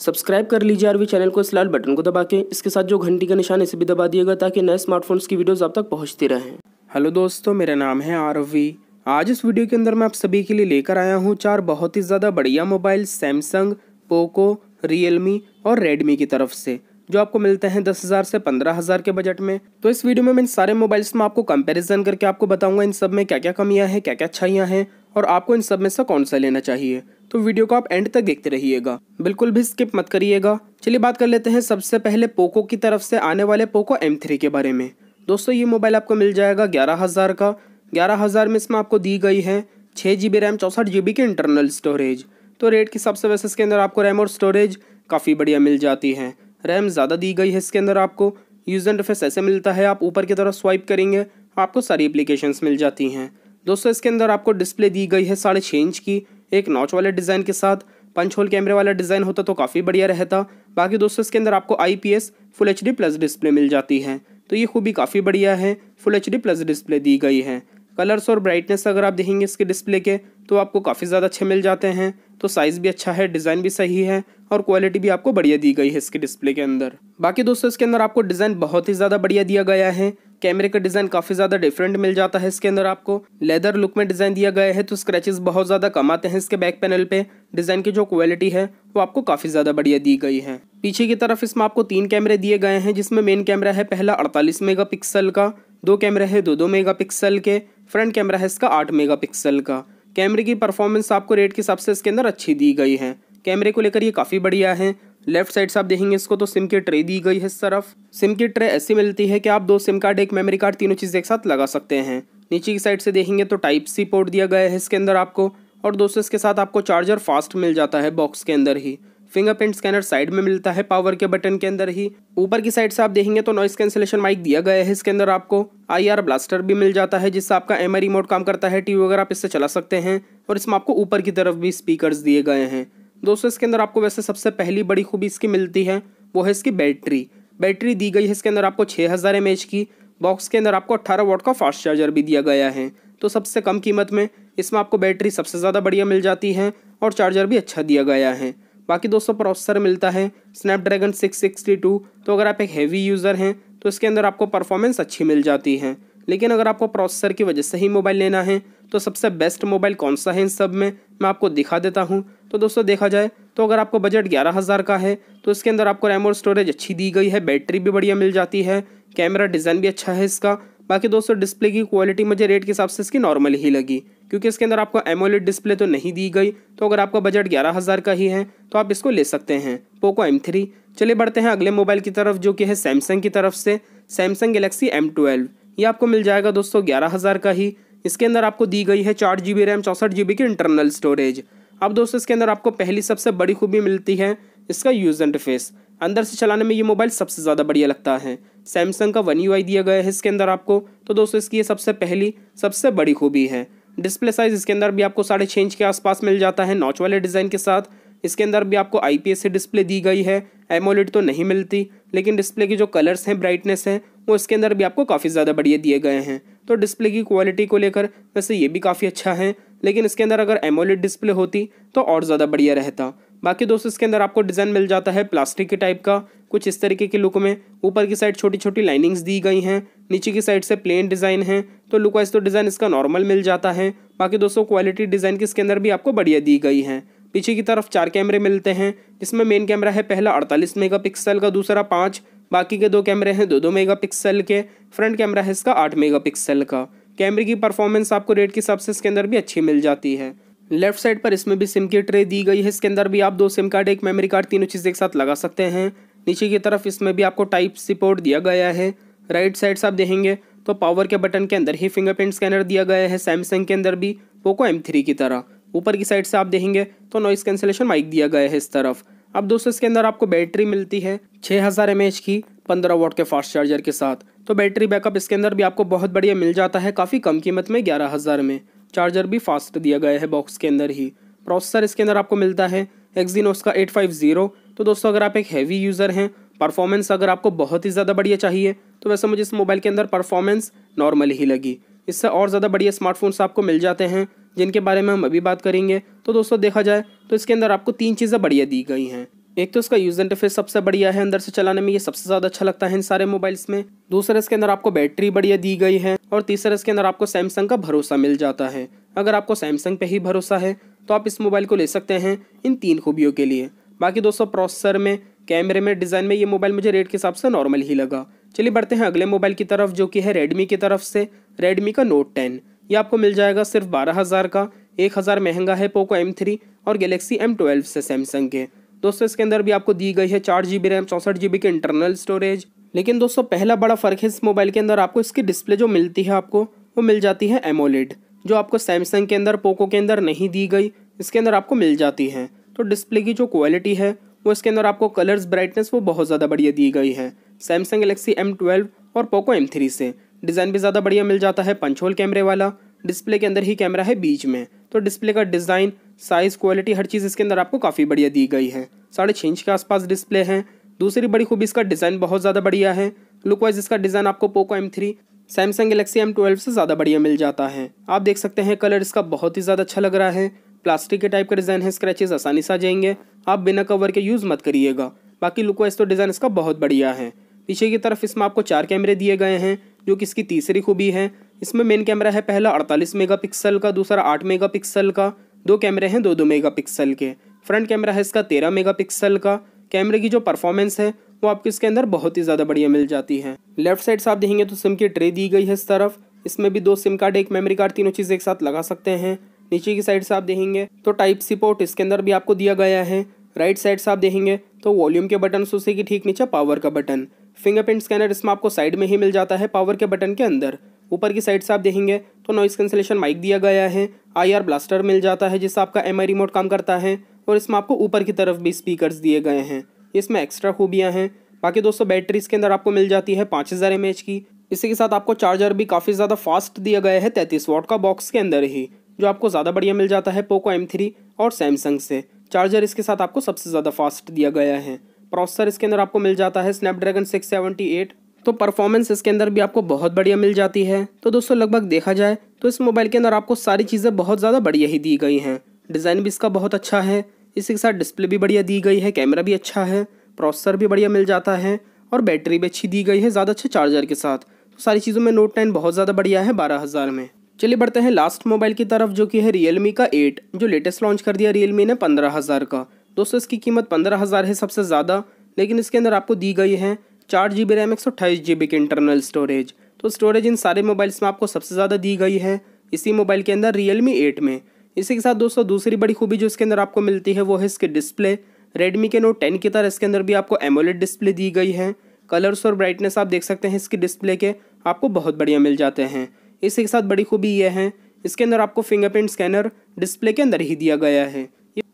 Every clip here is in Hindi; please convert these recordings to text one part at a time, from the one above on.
सब्सक्राइब कर लीजिए आरवी चैनल को, इस लाल बटन को दबा के। इसके साथ जो घंटी का निशान इसे भी दबा दिएगा ताकि नए स्मार्टफोन्स की वीडियोस आप तक पहुँचती रहें। हेलो दोस्तों, मेरा नाम है आरवी। आज इस वीडियो के अंदर मैं आप सभी के लिए लेकर आया हूँ चार बहुत ही ज़्यादा बढ़िया मोबाइल सैमसंग पोको रियलमी और रेडमी की तरफ़ से, जो आपको मिलते हैं दस हज़ार से पंद्रह हज़ार के बजट में। तो इस वीडियो में मैं इन सारे मोबाइल्स में आपको कंपैरिजन करके आपको बताऊँगा इन सब में क्या क्या कमियाँ हैं क्या क्या अच्छाइयाँ हैं। और आपको इन सब में से कौन सा लेना चाहिए? तो वीडियो को आप एंड तक देखते रहिएगा। बिल्कुल भी स्किप मत करिएगा। चलिए बात कर लेते हैं सबसे पहले पोको की तरफ़ से आने वाले पोको एम के बारे में। दोस्तों, ये मोबाइल आपको मिल जाएगा ग्यारह हज़ार का। ग्यारह हज़ार में इसमें आपको दी गई है छः जी बी रैम चौंसठ जी बी की इंटरनल स्टोरेज तो रेट के हिसाब से वैसे इसके अंदर आपको रैम और स्टोरेज काफ़ी बढ़िया मिल जाती है। रैम ज़्यादा दी गई है इसके अंदर आपको। यूज़ इंटरफेस ऐसे मिलता है, आप ऊपर की तरफ़ स्वाइप करेंगे, आपको सारी एप्लीकेशंस मिल जाती हैं। दोस्तों, इसके अंदर आपको डिस्प्ले दी गई है साढ़े छः इंच की, एक नॉच वाले डिज़ाइन के साथ। पंच होल कैमरे वाला डिज़ाइन होता तो काफ़ी बढ़िया रहता। बाकी दोस्तों, इसके अंदर आपको I P S full H D plus display मिल जाती है। तो ये खूबी काफ़ी बढ़िया है। Full H D plus display दी गई है। कलर्स और ब्राइटनेस अगर आप देखेंगे इसके डिस्प्ले के तो आपको काफ़ी ज़्यादा अच्छे मिल जाते हैं। तो साइज़ भी अच्छा है डिज़ाइन भी सही है और क्वालिटी भी आपको बढ़िया दी गई है इसके डिस्प्ले के अंदर। बाकी दोस्तों, इसके अंदर आपको डिज़ाइन बहुत ही ज़्यादा बढ़िया दिया गया है। कैमरे का डिज़ाइन काफ़ी ज़्यादा डिफरेंट मिल जाता है इसके अंदर आपको। लेदर लुक में डिज़ाइन दिया गया है तो स्क्रैचेस बहुत ज़्यादा कम आते हैं इसके बैक पैनल पे। डिज़ाइन की जो क्वालिटी है, वो आपको काफ़ी ज़्यादा बढ़िया दी गई है। पीछे की तरफ़ इसमें आपको तीन कैमरे दिए गए हैं, जिसमें मेन कैमरा है पहला अड़तालीस मेगा का, दो कैमरे है दो दो मेगा के फ्रंट कैमरा है इसका आठ मेगा का। कैमरे की परफॉर्मेंस आपको रेट के हिसाब से इसके अंदर अच्छी दी गई है। कैमरे को लेकर ये काफ़ी बढ़िया है। लेफ़्ट साइड से आप देखेंगे इसको तो सिम की ट्रे दी गई है इस तरफ़। सिम की ट्रे ऐसी मिलती है कि आप दो सिम कार्ड, एक मेमोरी कार्ड तीनों चीज़ एक साथ लगा सकते हैं। नीचे की साइड से देखेंगे तो टाइप सी पोर्ट दिया गया है इसके अंदर आपको और दोस्तों इसके साथ आपको चार्जर फास्ट मिल जाता है बॉक्स के अंदर ही। फिंगरप्रिंट स्कैनर साइड में मिलता है पावर के बटन के अंदर ही। ऊपर की साइड से आप देखेंगे तो नॉइस कैंसिलेशन माइक दिया गया है इसके अंदर आपको। आई आर ब्लास्टर भी मिल जाता है जिससे आपका एम रिमोट काम करता है। टीवी वगैरह आप इससे चला सकते हैं और इसमें आपको ऊपर की तरफ़ भी स्पीकर दिए गए हैं। दोस्तों, इसके अंदर आपको वैसे सबसे पहली बड़ी खूबी इसकी मिलती है, वो है इसकी बैटरी। बैटरी दी गई है इसके अंदर आपको छः हज़ार की। बॉक्स के अंदर आपको अट्ठारह वोट का फास्ट चार्जर भी दिया गया है। तो सबसे कम कीमत में इसमें आपको बैटरी सबसे ज़्यादा बढ़िया मिल जाती है और चार्जर भी अच्छा दिया गया है। बाकी दोस्तों प्रोसेसर मिलता है स्नैपड्रैगन सिक्स सिक्सटी टू तो अगर आप एक हैवी यूज़र हैं तो इसके अंदर आपको परफॉर्मेंस अच्छी मिल जाती है। लेकिन अगर आपको प्रोसेसर की वजह से ही मोबाइल लेना है तो सबसे बेस्ट मोबाइल कौन सा है इन सब में, मैं आपको दिखा देता हूँ। तो दोस्तों देखा जाए तो अगर आपको बजट ग्यारह हज़ार का है तो इसके अंदर आपको रैम और स्टोरेज अच्छी दी गई है बैटरी भी बढ़िया मिल जाती है कैमरा डिज़ाइन भी अच्छा है इसका। बाकी दोस्तों डिस्प्ले की क्वालिटी मुझे रेट के हिसाब से इसकी नॉर्मल ही लगी। क्योंकि इसके अंदर आपको एमोलेड डिस्प्ले तो नहीं दी गई तो अगर आपका बजट ग्यारह हज़ार का ही है तो आप इसको ले सकते हैं। पोको एम थ्री चलिए बढ़ते हैं अगले मोबाइल की तरफ़, जो कि है सैमसंग की तरफ़ से। सैमसंग गलेक्सी एम ट्वेल्व ये आपको मिल जाएगा दोस्तों ग्यारह हज़ार का ही। इसके अंदर आपको दी गई है चार जी बी रैम चौंसठ जी बी की इंटरनल स्टोरेज अब दोस्तों, इसके अंदर आपको पहली सबसे बड़ी खूबी मिलती है इसका यूज़ इंटरफेस अंदर से चलाने में ये मोबाइल सबसे ज़्यादा बढ़िया लगता है। सैमसंग का वन यू दिया गया है इसके अंदर आपको। तो दोस्तों, इसकी ये सबसे पहली, सबसे बड़ी खूबी है। डिस्प्ले साइज़ इसके अंदर भी आपको साढ़े छः इंच के आसपास मिल जाता है नॉच वाले डिज़ाइन के साथ। इसके अंदर भी आपको आई पी से डिस्प्ले दी गई है। एमोलिड तो नहीं मिलती, लेकिन डिस्प्ले की जो कलर्स हैं ब्राइटनेस हैं, वो इसके अंदर भी आपको काफ़ी ज़्यादा बढ़िया दिए गए हैं। तो डिस्प्ले की क्वालिटी को लेकर वैसे ये भी काफ़ी अच्छा है, लेकिन इसके अंदर अगर एमोलिड डिस्प्ले होती तो और ज़्यादा बढ़िया रहता। बाकी दोस्तों इसके अंदर आपको डिज़ाइन मिल जाता है प्लास्टिक के टाइप का। कुछ इस तरीके के लुक में ऊपर की साइड छोटी छोटी लाइनिंग्स दी गई हैं, नीचे की साइड से प्लेन डिज़ाइन है तो लुक वाइज तो डिज़ाइन इसका नॉर्मल मिल जाता है। बाकी दोस्तों क्वालिटी डिज़ाइन की इसके अंदर भी आपको बढ़िया दी गई है। पीछे की तरफ़ चार कैमरे मिलते हैं, जिसमें मेन कैमरा है पहला अड़तालीस मेगा का, दूसरा पाँच, बाकी के दो कैमरे हैं दो दो मेगा के फ्रंट कैमरा है इसका आठ मेगा का। कैमरे की परफॉर्मेंस आपको रेट के हिसाब से इसके अंदर भी अच्छी मिल जाती है। लेफ़्ट साइड पर इसमें भी सिम की ट्रे दी गई है। इसके अंदर भी आप दो सिम कार्ड, एक मेमोरी कार्ड, तीनों चीज़ एक साथ लगा सकते हैं। नीचे की तरफ़ इसमें भी आपको टाइप सी पोर्ट दिया गया है। राइट साइड से आप देखेंगे तो पावर के बटन के अंदर ही फिंगरप्रिंट स्कैनर दिया गया है सैमसंग के अंदर भी, पोको एम थ्री की तरह। ऊपर की साइड से आप देखेंगे तो नॉइस कैंसिलेशन माइक दिया गया है इस तरफ़। अब दोस्तों, इसके अंदर आपको बैटरी मिलती है छः हज़ार एम की पंद्रह वोट के फास्ट चार्जर के साथ। तो बैटरी बैकअप इसके अंदर भी आपको बहुत बढ़िया मिल जाता है, काफ़ी कम कीमत में ग्यारह हज़ार में। चार्जर भी फास्ट दिया गया है बॉक्स के अंदर ही। प्रोसेसर इसके अंदर आपको मिलता है एक्जीनोस का एट फाइव ज़ीरो तो दोस्तों, अगर आप एक हैवी यूज़र हैं परफॉर्मेंस अगर आपको बहुत ही ज़्यादा बढ़िया चाहिए तो वैसे मुझे इस मोबाइल के अंदर परफॉर्मेंस नॉर्मल ही लगी। इससे और ज़्यादा बढ़िया स्मार्टफोन्स आपको मिल जाते हैं, जिनके बारे में हम अभी बात करेंगे। तो दोस्तों, देखा जाए तो इसके अंदर आपको तीन चीज़ें बढ़िया दी गई हैं। एक तो इसका यूज़ इंटरफेस सबसे बढ़िया है अंदर से चलाने में, ये सबसे ज़्यादा अच्छा लगता है इन सारे मोबाइल्स में। दूसरा इसके अंदर आपको बैटरी बढ़िया दी गई है, और तीसरा इसके अंदर आपको सैमसंग का भरोसा मिल जाता है। अगर आपको सैमसंग पे ही भरोसा है तो आप इस मोबाइल को ले सकते हैं इन तीन खूबियों के लिए। बाकी दोस्तों प्रोसेसर में कैमरे में डिज़ाइन में ये मोबाइल मुझे रेट के हिसाब से नॉर्मल ही लगा। चलिए बढ़ते हैं अगले मोबाइल की तरफ़, जो कि है रेडमी की तरफ़ से रेडमी का नोट टेन। ये आपको मिल जाएगा सिर्फ़ बारह हज़ार का, एक हज़ार महँगा है पोको एम थ्री और गैलेक्सी एम से सैमसंग के। दोस्तों, इसके अंदर भी आपको दी गई है चार जी बी रैम चौंसठ जी बी के इंटरनल स्टोरेज लेकिन दोस्तों, पहला बड़ा फ़र्क है इस मोबाइल के अंदर आपको इसकी डिस्प्ले जो मिलती है आपको, वो मिल जाती है एमोलेड जो आपको सैमसंग के अंदर पोको के अंदर नहीं दी गई। इसके अंदर आपको मिल जाती है। तो डिस्प्ले की जो क्वालिटी है, वो इसके अंदर आपको कलर्स ब्राइटनेस वो बहुत ज़्यादा बढ़िया दी गई है। सैमसंग गलेक्सी एम ट्वेल्व और पोको एम थ्री से। डिज़ाइन भी ज़्यादा बढ़िया मिल जाता है, पंचोल कैमरे वाला। डिस्प्ले के अंदर ही कैमरा है बीच में। तो डिस्प्ले का डिज़ाइन साइज़ क्वालिटी हर चीज़ इसके अंदर आपको काफ़ी बढ़िया दी गई है। साढ़े छः इंच के आसपास डिस्प्ले है। दूसरी बड़ी खूबी, इसका डिज़ाइन बहुत ज़्यादा बढ़िया है। लुक वाइज इसका डिज़ाइन आपको Poco M three Samsung Galaxy M twelve से ज़्यादा बढ़िया मिल जाता है। आप देख सकते हैं कलर इसका बहुत ही ज़्यादा अच्छा लग रहा है। प्लास्टिक के टाइप का डिज़ाइन है स्क्रैचेस आसानी से आ जाएँगे। आप बिना कवर के यूज़ मत करिएगा। बाकी लुक वाइज तो डिज़ाइन इसका बहुत बढ़िया है। पीछे की तरफ़ इसमें आपको चार कैमरे दिए गए हैं, जो कि इसकी तीसरी खूबी है। इसमें मेन कैमरा है पहला अड़तालीस मेगापिक्सल का, दूसरा आठ मेगापिक्सल का। दो कैमरे हैं दो दो मेगापिक्सल के। फ्रंट कैमरा है इसका तेरह मेगापिक्सल का। कैमरे की जो परफॉर्मेंस है, वो आपको इसके अंदर बहुत ही ज़्यादा बढ़िया मिल जाती है। लेफ़्ट साइड से आप देखेंगे तो सिम की ट्रे दी गई है इस तरफ़। इसमें भी दो सिम कार्ड, एक मेमोरी कार्ड, तीनों चीज़ एक साथ लगा सकते हैं। नीचे की साइड से आप देखेंगे तो टाइप सी पोर्ट इसके अंदर भी आपको दिया गया है। राइट साइड से आप देखेंगे तो वॉल्यूम के बटन, उसी की ठीक नीचे पावर का बटन। फिंगरप्रिंट स्कैनर इसमें आपको साइड में ही मिल जाता है पावर के बटन के अंदर। ऊपर की साइड से आप देखेंगे तो नॉइस कैंसिलेशन माइक दिया गया है। आई आर ब्लास्टर मिल जाता है जिससे आपका एम रिमोट काम करता है और इसमें आपको ऊपर की तरफ़ भी स्पीकर्स दिए गए हैं। इसमें एक्स्ट्रा खूबियाँ हैं। बाकी दोस्तों बैटरी इसके अंदर आपको मिल जाती है पाँच हज़ार एमएच की। इसी के साथ आपको चार्जर भी काफ़ी ज़्यादा फास्ट दिया गया है तैंतीस वॉट का बॉक्स के अंदर ही, जो आपको ज़्यादा बढ़िया मिल जाता है पोको एम थ्री और सैमसंग से। चार्जर इसके साथ आपको सबसे ज़्यादा फास्ट दिया गया है। प्रोसेसर इसके अंदर आपको मिल जाता है स्नैपड्रैगन सिक्स सेवेंटी एट तो परफॉर्मेंस इसके अंदर भी आपको बहुत बढ़िया मिल जाती है। तो दोस्तों, लगभग देखा जाए तो इस मोबाइल के अंदर आपको सारी चीज़ें बहुत ज़्यादा बढ़िया ही दी गई हैं। डिज़ाइन भी इसका बहुत अच्छा है, इसी के साथ डिस्प्ले भी बढ़िया दी गई है कैमरा भी अच्छा है प्रोसेसर भी बढ़िया मिल जाता है और बैटरी भी अच्छी दी गई है ज़्यादा अच्छे चार्जर के साथ। तो सारी चीज़ों में नोट नाइन बहुत ज़्यादा बढ़िया है बारह हज़ार में। चलिए बढ़ते हैं लास्ट मोबाइल की तरफ़, जो कि है रियलमी का एट जो लेटेस्ट लॉन्च कर दिया रियलमी ने पंद्रह हज़ार का। दोस्तों, इसकी कीमत पंद्रह हज़ार है सबसे ज़्यादा, लेकिन इसके अंदर आपको दी गई है चार जी बी रैम एक सौ अट्ठाईस जी बी की इंटरनल स्टोरेज तो स्टोरेज इन सारे मोबाइल्स में आपको सबसे ज़्यादा दी गई है, इसी मोबाइल के अंदर रियलमी एट में। इसी के साथ दोस्तों, दूसरी बड़ी खूबी जो इसके अंदर आपको मिलती है, वो है इसकी डिस्प्ले रेडमी के नोट टेन की तरह इसके अंदर भी आपको एमोलेड डिस्प्ले दी गई है। कलर्स और ब्राइटनेस आप देख सकते हैं इसके डिस्प्ले के, आपको बहुत बढ़िया मिल जाते हैं। इसी के साथ बड़ी खूबी ये है, इसके अंदर आपको फिंगरप्रिंट स्कैनर डिस्प्ले के अंदर ही दिया गया है।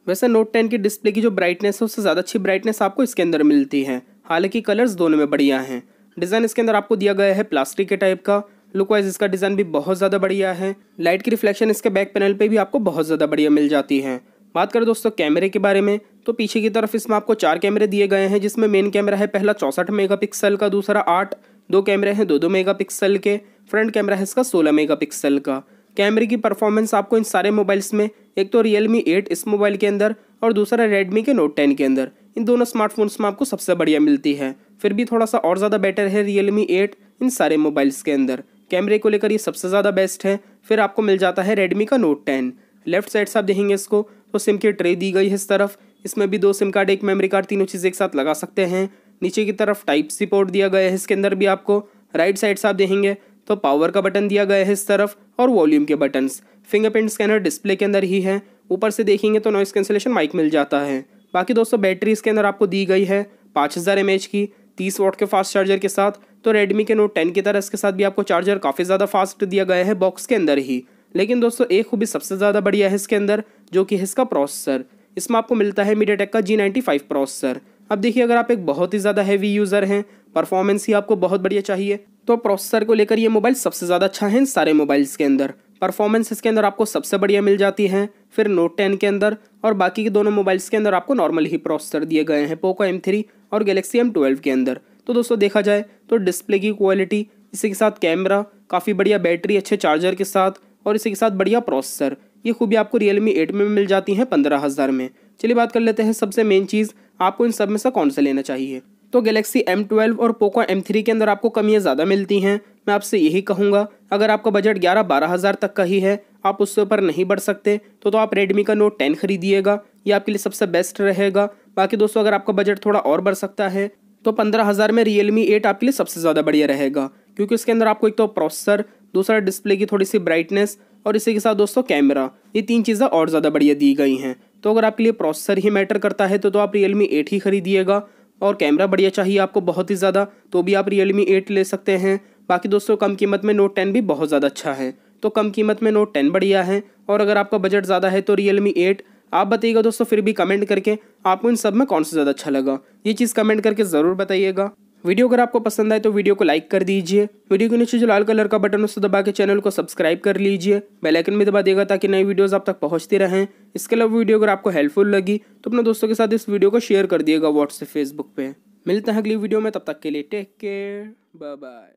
वैसे नोट टेन की डिस्प्ले की जो ब्राइटनेस है, उससे ज़्यादा अच्छी ब्राइटनेस आपको इसके अंदर मिलती है। हालाँकि कलर्स दोनों में बढ़िया हैं। डिज़ाइन इसके अंदर आपको दिया गया है प्लास्टिक के टाइप का। लुक वाइज इसका डिज़ाइन भी बहुत ज़्यादा बढ़िया है। लाइट की रिफ्लेक्शन इसके बैक पैनल पे भी आपको बहुत ज़्यादा बढ़िया मिल जाती है। बात करें दोस्तों कैमरे के बारे में तो पीछे की तरफ़ इसमें आपको चार कैमरे दिए गए हैं, जिसमें मेन कैमरा है पहला चौंसठ मेगापिक्सल का, दूसरा आठ, दो कैमरे हैं दो दो मेगापिक्सल के फ्रंट कैमरा है इसका सोलह मेगापिक्सल का। कैमरे की परफॉर्मेंस आपको इन सारे मोबाइल्स में, एक तो रियलमी एट इस मोबाइल के अंदर और दूसरा रेडमी के नोट टेन के अंदर। इन दोनों स्मार्टफोन्स में आपको सबसे बढ़िया मिलती है। फिर भी थोड़ा सा और ज़्यादा बेटर है रियलमी एट इन सारे मोबाइल्स के अंदर। कैमरे को लेकर ये सबसे ज़्यादा बेस्ट है। फिर आपको मिल जाता है रेडमी का नोट टेन लेफ़्ट साइड से आप देखेंगे इसको तो सिम की ट्रे दी गई है इस तरफ़। इसमें भी दो सिम कार्ड एक मेमोरी कार्ड तीनों चीज़ एक साथ लगा सकते हैं। नीचे की तरफ़ टाइप सी पोर्ट दिया गया है इसके अंदर भी आपको। राइट साइड से आप देखेंगे तो पावर का बटन दिया गया है इस तरफ़ और वॉल्यूम के बटन्स फिंगरप्रिंट स्कैनर डिस्प्ले के अंदर ही है। ऊपर से देखेंगे तो नॉइस कैंसिलेशन माइक मिल जाता है। बाकी दोस्तों, बैटरी इसके अंदर आपको दी गई है पाँच हज़ार एम एच की, तीस वॉट के फास्ट चार्जर के साथ। तो रेडमी के नोट टेन की तरह इसके साथ भी आपको चार्जर काफ़ी ज़्यादा फास्ट दिया गया है बॉक्स के अंदर ही। लेकिन दोस्तों, एक खूबी सबसे ज़्यादा बढ़िया है इसके अंदर, जो कि है इसका प्रोसेसर इसमें आपको मिलता है मीडियाटेक का जी नाइन्टी फाइव प्रोसेसर अब देखिए, अगर आप एक बहुत ही ज़्यादा हैवी यूज़र हैं परफॉर्मेंस ही आपको बहुत बढ़िया चाहिए तो प्रोसेसर को लेकर ये मोबाइल सबसे ज़्यादा अच्छा है इन सारे मोबाइल्स के अंदर। परफॉर्मेंस इसके अंदर आपको सबसे बढ़िया मिल जाती है। फिर नोट टेन के अंदर और बाकी के दोनों मोबाइल्स के अंदर आपको नॉर्मल ही प्रोसेसर दिए गए हैं पोको एम थ्री और गैलेक्सी एम के अंदर। तो दोस्तों, देखा जाए तो डिस्प्ले की क्वालिटी इसी के साथ कैमरा काफ़ी बढ़िया बैटरी अच्छे चार्जर के साथ और इसी के साथ बढ़िया प्रोसेसर ये खूबी आपको रियलमी एट में मिल जाती हैं पंद्रह हज़ार में। चलिए बात कर लेते हैं सबसे मेन चीज़, आपको इन सब में से कौन सा लेना चाहिए? तो गैलेक्सी M12 और पोको M3 के अंदर आपको कमियाँ ज़्यादा मिलती हैं। मैं आपसे यही कहूँगा अगर आपका बजट ग्यारह बारह हज़ार तक का ही है आप उससे ऊपर नहीं बढ़ सकते तो तो आप रेडमी का नोट टेन खरीदिएगा ये आपके लिए सबसे बेस्ट रहेगा। बाकी दोस्तों अगर आपका बजट थोड़ा और बढ़ सकता है तो पंद्रह हज़ार में रियलमी एट आपके लिए सबसे ज़्यादा बढ़िया रहेगा क्योंकि उसके अंदर आपको एक तो प्रोसेसर दूसरा डिस्प्ले की थोड़ी सी ब्राइटनेस और इसी के साथ दोस्तों कैमरा ये तीन चीज़ें और ज़्यादा बढ़िया दी गई हैं। तो अगर आपके लिए प्रोसेसर ही मैटर करता है तो, तो आप रियलमी एट ही खरीदिएगा और कैमरा बढ़िया चाहिए आपको बहुत ही ज़्यादा तो भी आप रियलमी एट ले सकते हैं। बाकी दोस्तों, कम कीमत में नोट टेन भी बहुत ज़्यादा अच्छा है। तो कम कीमत में नोट टेन बढ़िया है। और अगर आपका बजट ज़्यादा है तो रियलमी एट आप बताइएगा दोस्तों, फिर भी कमेंट करके आपको इन सब में कौन सा ज़्यादा अच्छा लगा। ये चीज़ कमेंट करके ज़रूर बताइएगा। वीडियो अगर आपको पसंद आए तो वीडियो को लाइक कर दीजिए। वीडियो के नीचे जो लाल कलर का बटन उसे दबा के चैनल को सब्सक्राइब कर लीजिए। बेल आइकन भी दबा देगा ताकि नई वीडियोस आप तक पहुँचती रहें। इसके अलावा वीडियो अगर आपको हेल्पफुल लगी तो अपने दोस्तों के साथ इस वीडियो को शेयर कर दिएगा व्हाट्सएप, फेसबुक पे। मिलते हैं अगली वीडियो में, तब तक के लिए टेक केयर बाय बाय